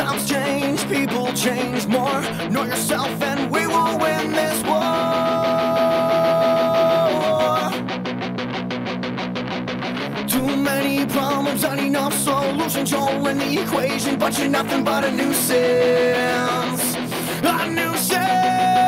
Times change, people change more. Know yourself, and we will win this war. Too many problems, not enough solutions. You're in the equation, but you're nothing but a nuisance. A nuisance.